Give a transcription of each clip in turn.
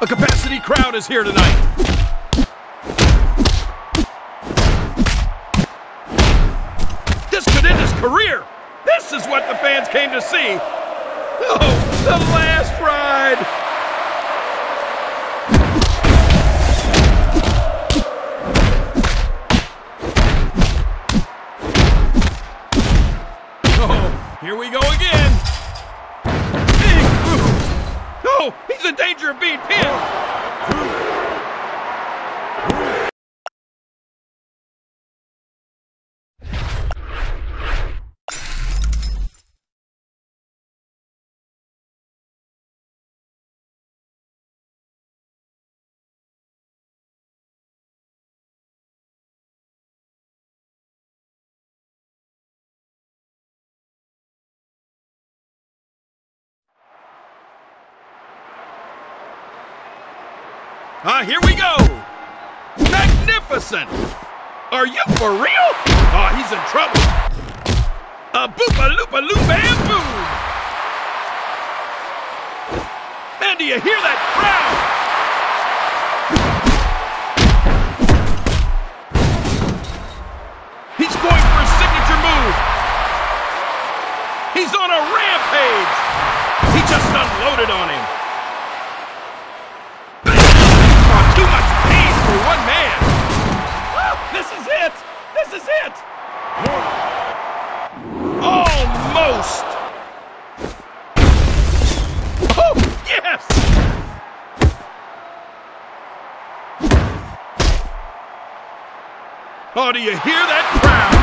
A capacity crowd is here tonight. This could end his career. This is what the fans came to see. Oh, the last ride. In danger of being Ah, here we go. Magnificent. Are you for real? Oh, he's in trouble. A boopa loopa loop and boom. Man, do you hear that crowd? Oh, do you hear that crowd?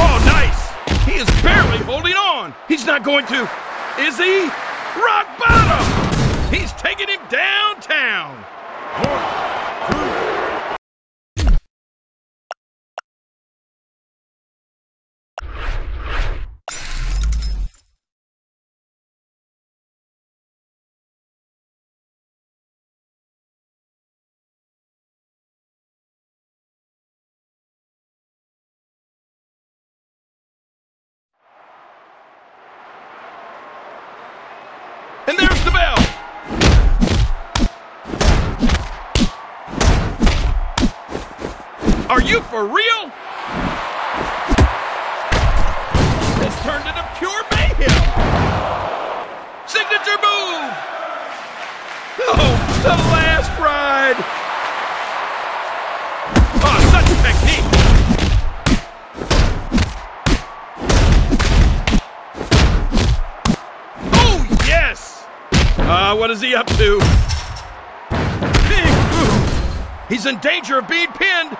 Oh, nice. He is barely holding on. He's not going to. Is he? Rock bottom. He's taking him downtown. You for real? This turned into pure mayhem! Signature move! Oh, the last ride! Oh, such technique! Oh, yes! Uh, what is he up to? He's in danger of being pinned!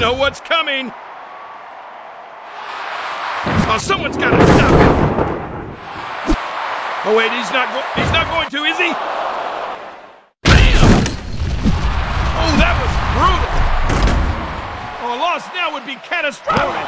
Know what's coming. Oh, someone's got to stop him. Oh wait, he's not he's not going to, is he? Oh, that was brutal. Oh, a loss now would be catastrophic!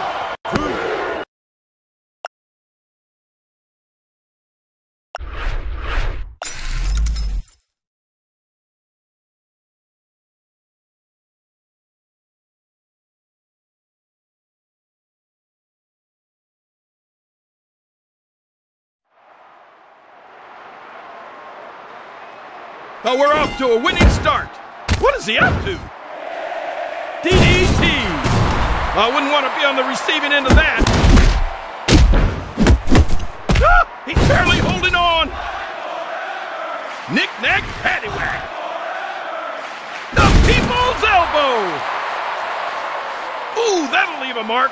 Oh, we're off to a winning start. What is he up to? DDT! I wouldn't want to be on the receiving end of that. Ah, he's barely holding on. Knick-knack, paddywhack. The people's elbow. Ooh, that'll leave a mark.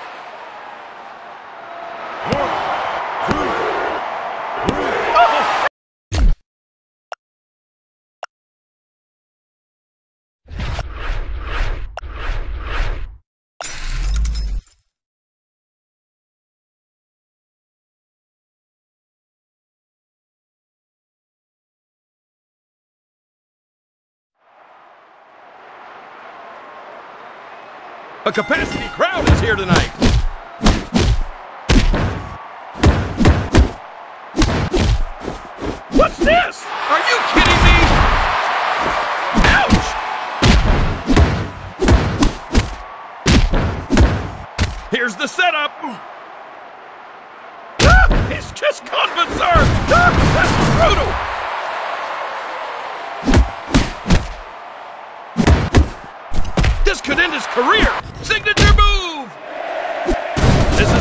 Oh, A capacity crowd is here tonight.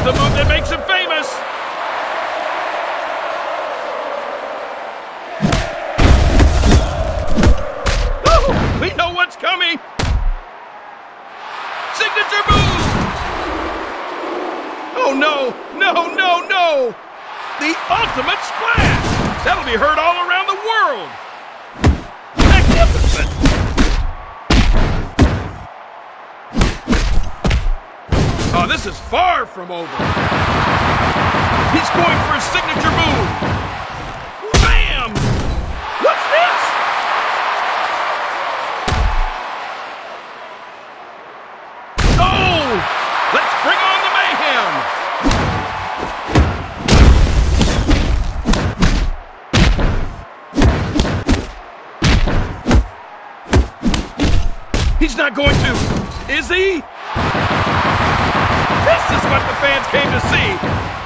The move that makes him famous. Oh, we know what's coming. Signature move. Oh no, no, no, no. The ultimate splash. That'll be heard all around the world. Oh, this is far from over. He's going for his signature move. Bam! What's this? Oh! Let's bring on the mayhem! He's not going to, is he? This is what the fans came to see.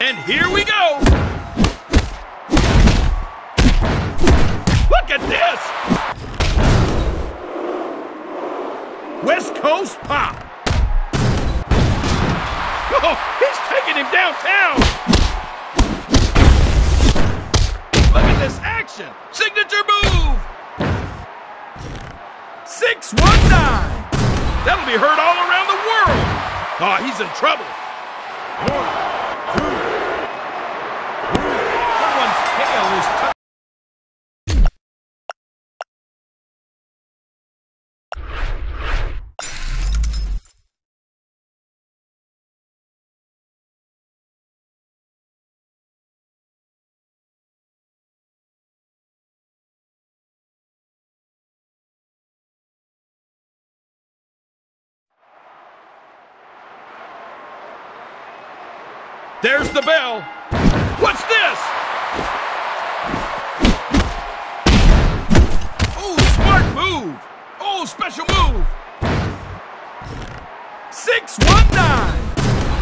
And here we go. Look at this. West Coast Pop. Oh, he's taking him downtown. Look at this action. Signature move. 619. That'll be heard all around the world. Oh, he's in trouble. Someone's tail is cut. There's the bell. What's this? Oh, smart move. Oh, special move. 619.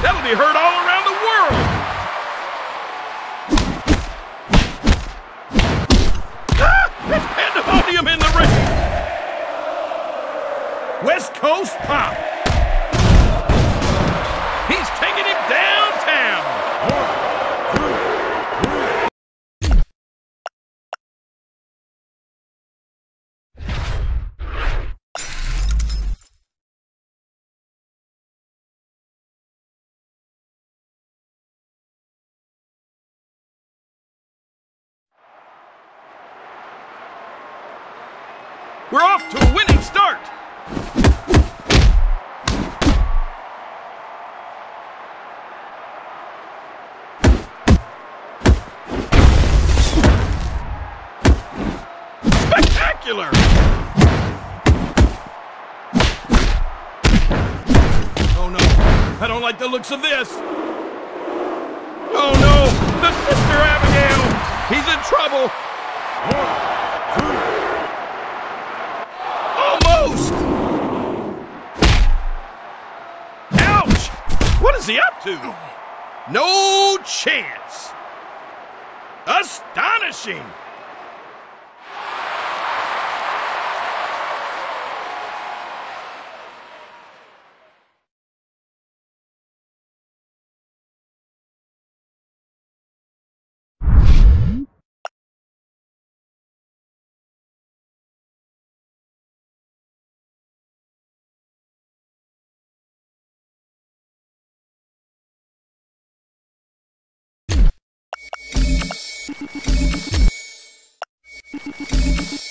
That'll be heard all around the world. In the ring. West Coast Pop. He's taking him downtown. We're off to a winning start. Spectacular! Oh no, I don't like the looks of this. Oh no, the sister Abigail! He's in trouble! Almost! What is he up to? No chance! Astonishing! You